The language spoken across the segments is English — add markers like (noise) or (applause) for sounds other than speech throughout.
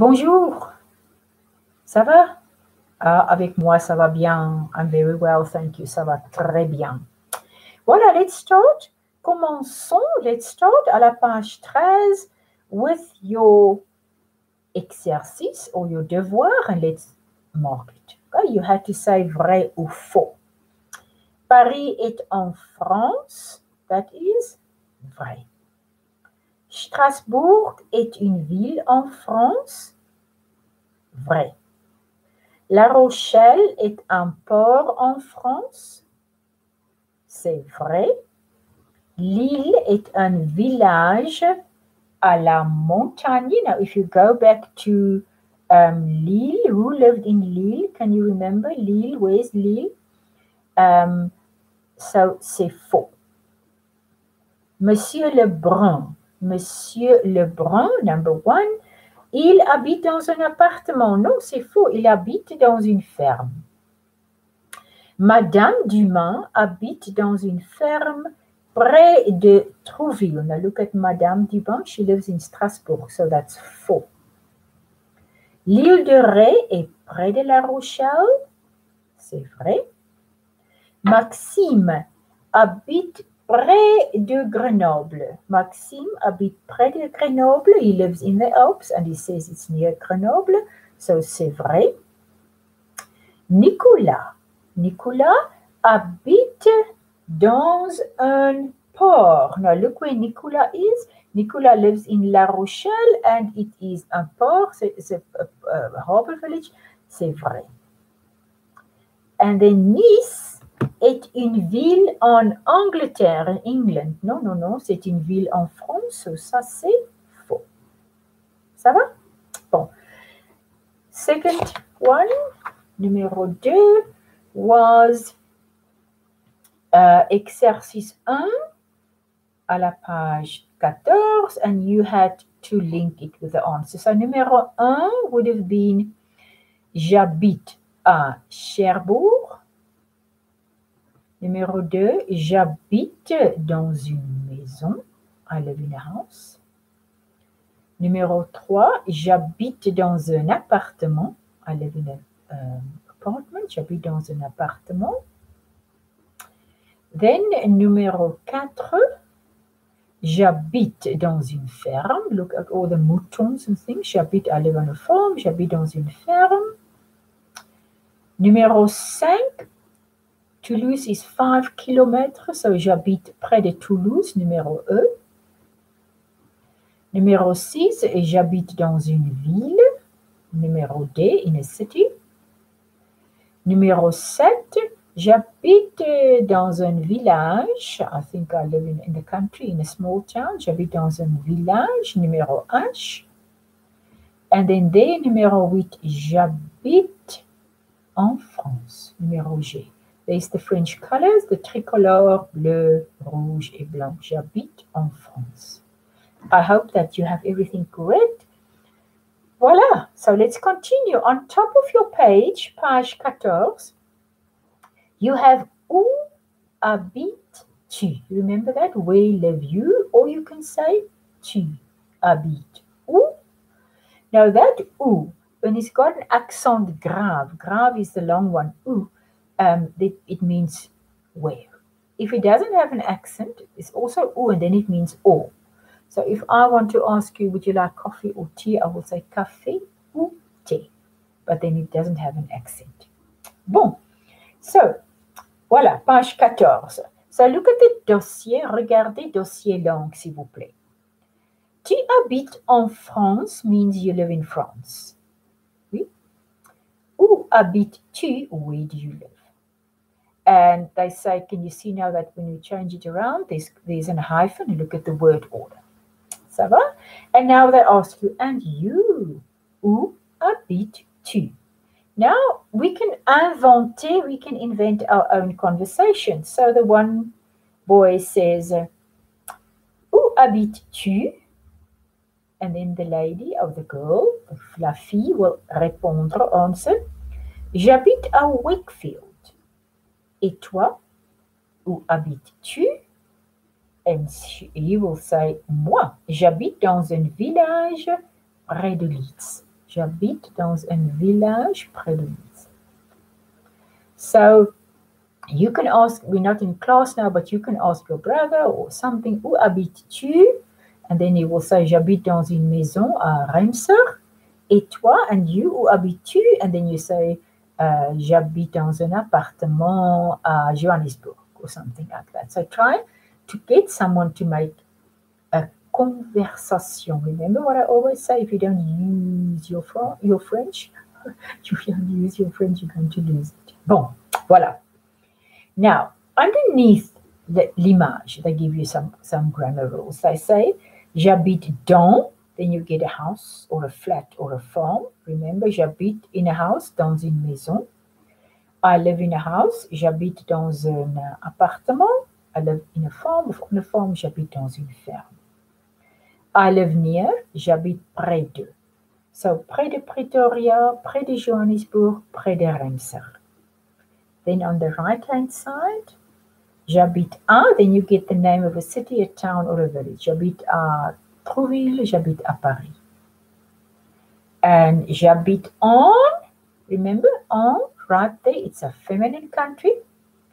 Bonjour. Ça va? Ah, avec moi, ça va bien. I'm very well, thank you. Ça va très bien. Voilà, let's start. Commençons. Let's start à la page 13 with your exercice or your devoir and let's mark it. You had to say vrai ou faux. Paris est en France. That is vrai. Strasbourg est une ville en France? Vrai. La Rochelle est un port en France? C'est vrai. Lille est un village à la montagne. Now, if you go back to um, Lille, who lived in Lille? Can you remember? Lille? Where's Lille? Um, so, c'est faux. Monsieur Lebrun. Monsieur Lebrun, number one, il habite dans un appartement. Non, c'est faux. Il habite dans une ferme. Madame Dumas habite dans une ferme près de Trouville. Now look at Madame Dumas. She lives in Strasbourg, so that's faux. L'île de Ré est près de La Rochelle. C'est vrai. Maxime habite près de Grenoble. Maxime habite près de Grenoble. He lives in the Alps and he says it's near Grenoble. So c'est vrai. Nicolas. Nicolas habite dans un port. Now look where Nicolas is. Nicolas lives in La Rochelle and it is a port. It's a, a, a village. C'est vrai. And then Nice est une ville en Angleterre, England. Non, non, non, c'est une ville en France. Ça, c'est faux. Ça va? Bon. Second one, numéro 2, was uh, exercice 1 à la page 14 and you had to link it with the answer. So numéro 1 would have been j'habite à Cherbourg. Numéro 2, j'habite dans une maison. A house. Numéro 3, j'habite dans un appartement. I live in an apartment. J'habite dans un appartement. Then, numéro 4, j'habite dans une ferme. Look at all the moutons and things. J'habite, on a farm. J'habite dans une ferme. Numéro 5, Toulouse is 5 km, so j'habite près de Toulouse, numéro E. Numéro 6, j'habite dans une ville. Numéro D, in a city. Numéro 7, j'habite dans un village. I think I live in, in the country, in a small town. J'habite dans un village. Numéro H. And then D, numéro 8, j'habite en France. Numéro G. There's the French colors, the tricolor, bleu, rouge et blanc. J'habite en France. I hope that you have everything correct. Voila. So let's continue. On top of your page, page 14, you have où habites-tu? Remember that? Where live you? Or you can say tu habites. Où? Now that où, when it's got an accent grave, grave is the long one, où, um, it, it means where. If it doesn't have an accent, it's also où, and then it means or. So if I want to ask you, would you like coffee or tea? I will say café ou thé. But then it doesn't have an accent. Bon. So, voilà, page 14. So look at the dossier. Regardez dossier langue, s'il vous plaît. Tu habites en France means you live in France. Oui. Où habites-tu? Where do you live? And they say, can you see now that when you change it around, there's, there's an hyphen, look at the word order. Ça va? And now they ask you, and you, où habites-tu? Now we can inventer, we can invent our own conversation. So the one boy says, Où habites-tu? And then the lady or the girl, la fille, will répondre, answer, J'habite à Wakefield. Et toi, où habites-tu? And he will say, Moi, j'habite dans un village près de Leeds. J'habite dans un village près de Nice. So you can ask, we're not in class now, but you can ask your brother or something, où habites-tu? And then he will say, j'habite dans une maison à Reims. Et toi, and you, où habites-tu? And then you say, uh, j'habite dans un appartement à Johannesburg or something like that. So try to get someone to make a conversation. Remember what I always say, if you don't use your, your French, (laughs) if you don't use your French, you're going to lose it. Bon, voilà. Now, underneath the l'image, they give you some, some grammar rules. They say, j'habite dans, then you get a house or a flat or a farm. Remember, j'habite in a house, dans une maison. I live in a house, j'habite dans un appartement. I live in a farm, on a farm, j'habite dans une ferme. I live near, j'habite près de. So, près de Pretoria, près de Johannesburg, près de Remser. Then on the right hand side, j'habite à, then you get the name of a city, a town, or a village. J'habite à Trouville, j'habite à Paris. And j'habite en, remember, en, right there, it's a feminine country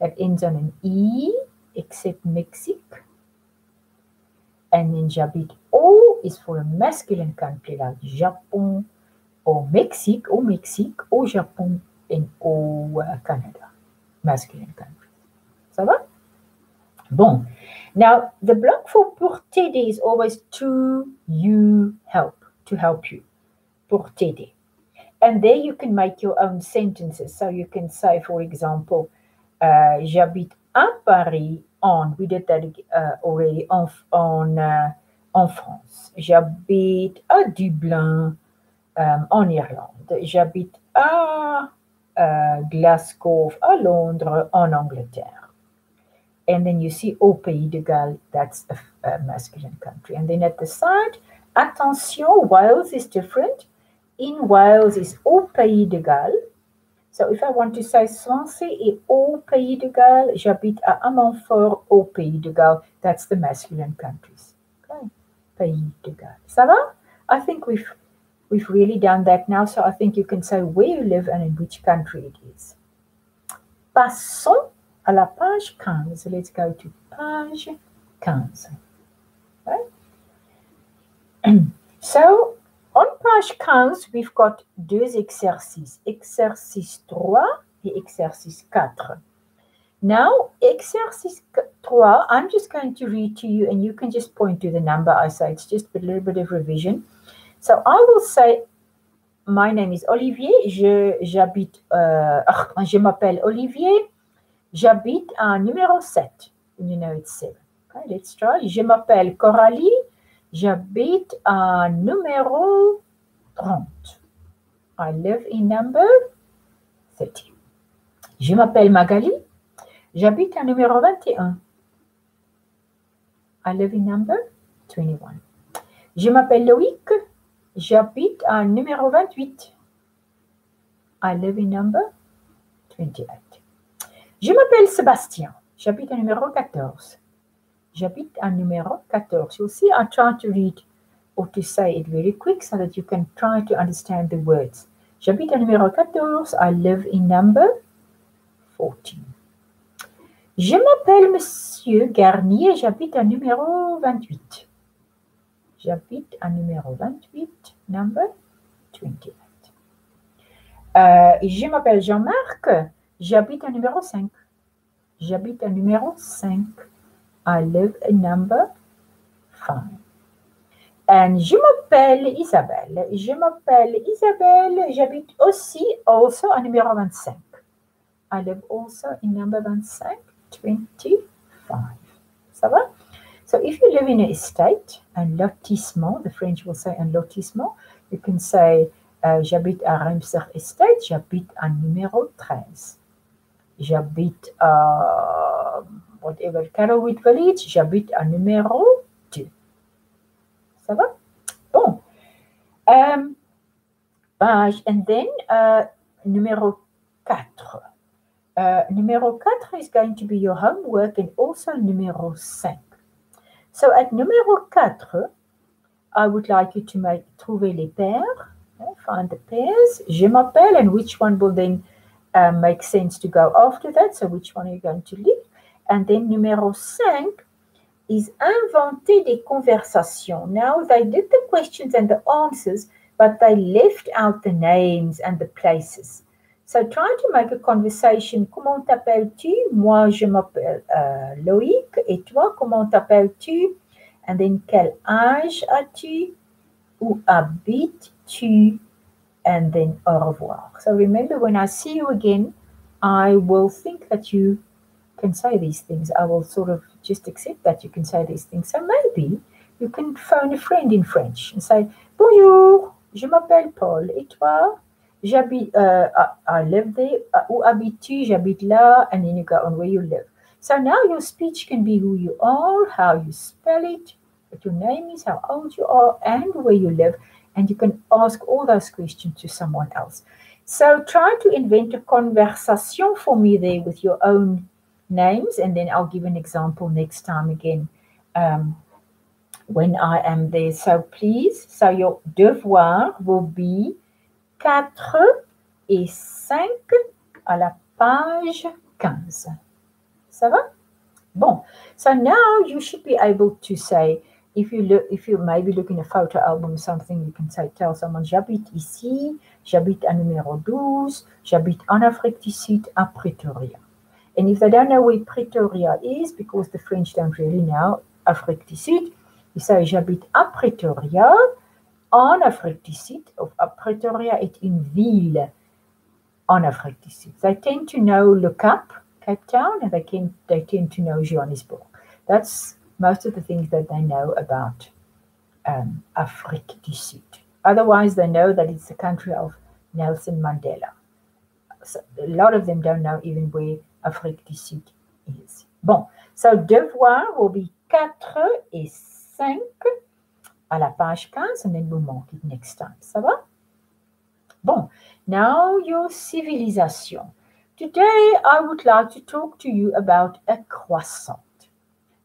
that ends on an E, except Mexique. And then j'habite au is for a masculine country like Japon or Mexique, or Mexique, or Japon, and or uh, Canada, masculine countries. Ça va? Bon. Now, the block for pour t'aider is always to you help, to help you. Pour t'aider. And there you can make your own sentences. So you can say, for example, uh, j'habite à Paris en, we did that uh, already, en, uh, en France. J'habite à Dublin, um, en Irlande. J'habite à Glasgow, à Londres, en Angleterre. And then you see au pays de Galles, that's a, a masculine country. And then at the side, attention, Wales is different. In Wales is au pays de Galles. So if I want to say Swansea et au pays de Galles, j'habite à Ammanford au pays de Galles. That's the masculine countries. Okay. Pays de Galles. Ça va? I think we've we've really done that now. So I think you can say where you live and in which country it is. Passons à la page 15. Let's go to page 15. Right? (clears throat) so on page 15, we've got deux exercices, exercice 3 et exercice 4. Now, exercise 3, I'm just going to read to you and you can just point to the number I say. It's just a little bit of revision. So I will say, my name is Olivier, je, j'habite, uh, je m'appelle Olivier, j'habite à numéro 7. You know it's 7. Okay, let's try. Je m'appelle Coralie, J'habite à numéro 30. I live in number 30. Je m'appelle Magali. J'habite à numéro 21. I live in number 21. Je m'appelle Loïc. J'habite à numéro 28. I live in number 28. Je m'appelle Sébastien. J'habite à numéro 14. J'habite à numéro 14. You'll see I try to read or to say it very quick so that you can try to understand the words. J'habite à numéro 14. I live in number 14. Je m'appelle Monsieur Garnier. J'habite à numéro 28. J'habite à numéro 28, number 28. Euh, je m'appelle Jean-Marc. J'habite à numéro 5. J'habite à numéro 5. I live in number 5. And je m'appelle Isabelle. Je m'appelle Isabelle. J'habite aussi, also, à numéro 25. I live also in number 25, 25. Ça va? So if you live in an estate, un lotissement, the French will say un lotissement, you can say uh, j'habite à Remser Estate, j'habite à numéro 13. J'habite à whatever Carrowit Village, j'habite à numéro 2. Ça va? Bon. Um, and then uh, numéro 4. Uh, numéro 4 is going to be your homework and also numéro 5. So at numéro 4, I would like you to make trouver les paires. find the pairs. Je m'appelle, and which one will then um, make sense to go after that. So which one are you going to leave? And then numéro cinq is inventer des conversations. Now they did the questions and the answers, but they left out the names and the places. So try to make a conversation. Comment t'appelles-tu? Moi, je m'appelle uh, Loïc. Et toi, comment t'appelles-tu? And then, quel âge as-tu? Où habites-tu? And then, au revoir. So remember, when I see you again, I will think that you can say these things. I will sort of just accept that you can say these things. So maybe you can phone a friend in French and say, Bonjour, je m'appelle Paul. Et toi? J'habite, uh, I, I live there. Uh, où habites-tu? J'habite là. And then you go on where you live. So now your speech can be who you are, how you spell it, what your name is, how old you are, and where you live. And you can ask all those questions to someone else. So try to invent a conversation for me there with your own names, and then I'll give an example next time again um, when I am there. So please, so your devoir will be quatre et cinq à la page 15. Ça va? Bon. So now you should be able to say, if you look, if you maybe look in a photo album something, you can say, tell someone, j'habite ici, j'habite à numéro 12, j'habite en Afrique du Sud à Pretoria. And if they don't know where Pretoria is, because the French don't really know Afrique du Sud, you say, j'habite à Pretoria, en Afrique du Sud, of uh, Pretoria est une ville en Afrique du Sud. They tend to know Le Cap, Cape Town, and they, can, they tend to know Johannesburg. That's most of the things that they know about um, Afrique du Sud. Otherwise, they know that it's the country of Nelson Mandela. So a lot of them don't know even where Afrique du Sud is. Bon, so devoir will be 4 et 5 à la page 15, and then we'll mark it next time. Ça va? Bon, now your civilization. Today, I would like to talk to you about a croissant.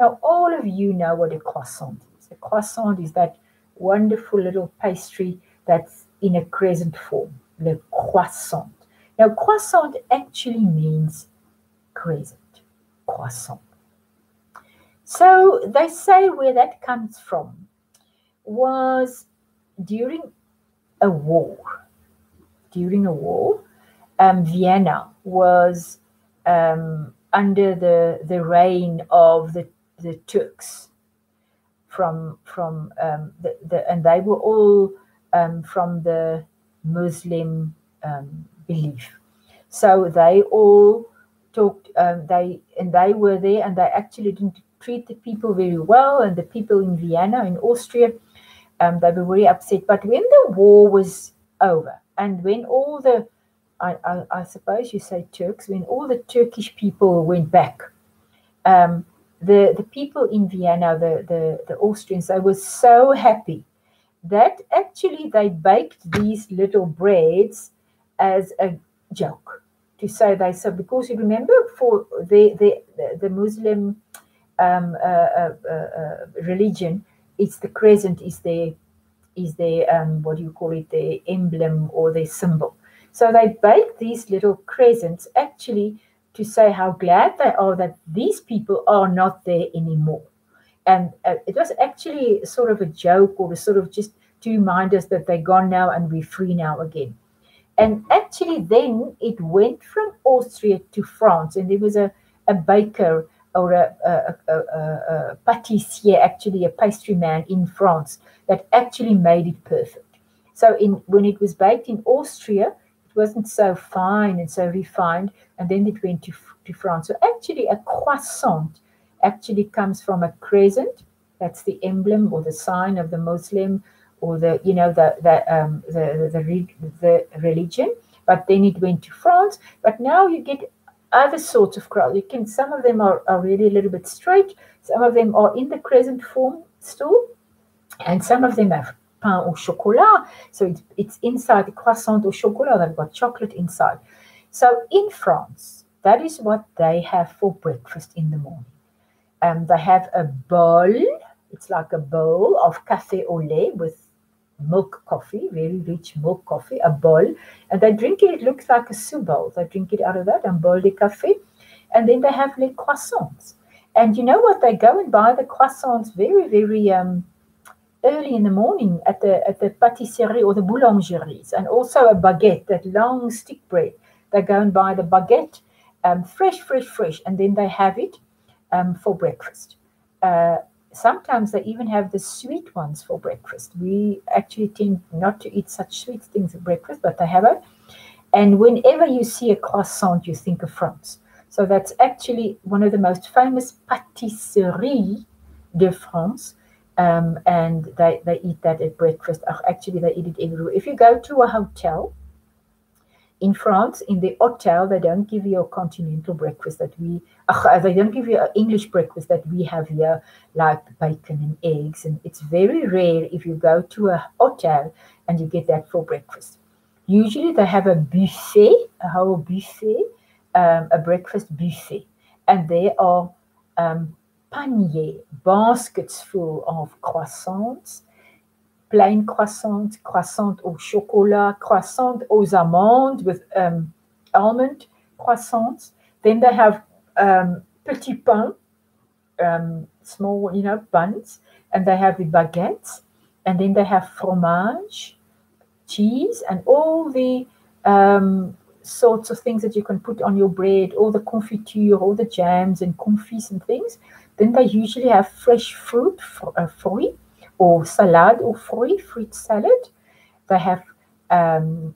Now, all of you know what a croissant is. A croissant is that wonderful little pastry that's in a crescent form, the croissant. Now, croissant actually means crescent, croissant. So they say where that comes from was during a war. During a war, um, Vienna was um, under the the reign of the the Turks from from um, the, the and they were all um, from the Muslim um, belief. So they all talked. Um, they and they were there, and they actually didn't treat the people very well. And the people in Vienna, in Austria, um, they were very upset. But when the war was over, and when all the I, I, I suppose you say Turks, when all the Turkish people went back, um, the, the people in Vienna, the, the, the Austrians, they were so happy that actually they baked these little breads as a joke to say they so because you remember for the the the Muslim um, uh, uh, uh, uh, religion, it's the crescent is their is their um, what do you call it their emblem or their symbol. So they bake these little crescents actually to say how glad they are that these people are not there anymore. And uh, it was actually sort of a joke or a sort of just to remind us that they're gone now and we're free now again. And actually, then it went from Austria to France, and there was a, a baker or a, a, a, a pâtissier, actually a pastry man in France, that actually made it perfect. So in when it was baked in Austria, wasn't so fine and so refined, and then it went to, to France. So actually, a croissant actually comes from a crescent. That's the emblem or the sign of the Muslim or the you know the the um, the, the the religion. But then it went to France. But now you get other sorts of crowd. You can some of them are, are really a little bit straight. Some of them are in the crescent form still, and some of them have pain au chocolat. So it's, it's inside the croissant au chocolat. They've got chocolate inside. So in France, that is what they have for breakfast in the morning. Um, they have a bowl. It's like a bowl of café au lait with milk coffee, very rich milk coffee, a bowl, and they drink it. It looks like a soup bowl. They drink it out of that, and bowl de café, and then they have les croissants. And you know what? They go and buy the croissants very, very um, early in the morning at the at the patisserie or the boulangeries, and also a baguette, that long stick bread. They go and buy the baguette, um, fresh, fresh, fresh, and then they have it um, for breakfast. Uh, sometimes they even have the sweet ones for breakfast. We actually tend not to eat such sweet things at breakfast, but they have it. And whenever you see a croissant, you think of France. So that's actually one of the most famous patisseries de France. Um, and they, they eat that at breakfast. Actually, they eat it everywhere. If you go to a hotel, in France, in the hotel, they don't give you a continental breakfast that we, uh, they don't give you an English breakfast that we have here, like bacon and eggs. And it's very rare if you go to a hotel and you get that for breakfast. Usually they have a buffet, a whole buffet, um, a breakfast buffet. And there are um, paniers, baskets full of croissants, plain croissant, croissant au chocolat, croissant aux amandes with um, almond croissants. Then they have um, petit pain, um, small, you know, buns, and they have the baguettes, and then they have fromage, cheese, and all the um, sorts of things that you can put on your bread, all the confiture, all the jams and confits and things. Then they usually have fresh fruit, uh, fruit or salad or fruit, fruit salad. They have um,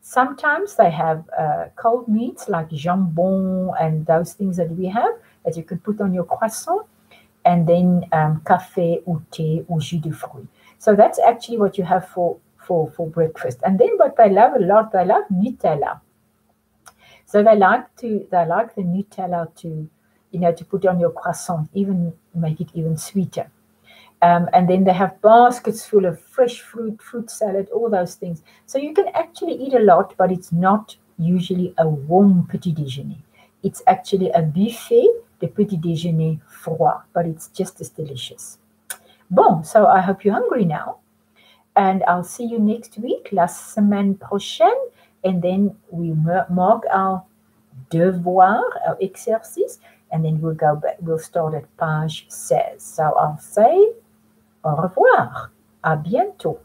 sometimes they have uh, cold meats like jambon and those things that we have that you can put on your croissant, and then um, café ou thé or jus de fruit. So that's actually what you have for for for breakfast. And then what they love a lot, they love Nutella. So they like to they like the Nutella to you know to put on your croissant, even make it even sweeter. Um, and then they have baskets full of fresh fruit, fruit salad, all those things. So you can actually eat a lot, but it's not usually a warm petit déjeuner. It's actually a buffet de petit déjeuner froid, but it's just as delicious. Bon, so I hope you're hungry now. And I'll see you next week, la semaine prochaine. And then we mark our devoir, our exercice, and then we'll go back, we'll start at page 16. So I'll say Au revoir. À bientôt.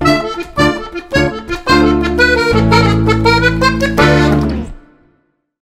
(laughs)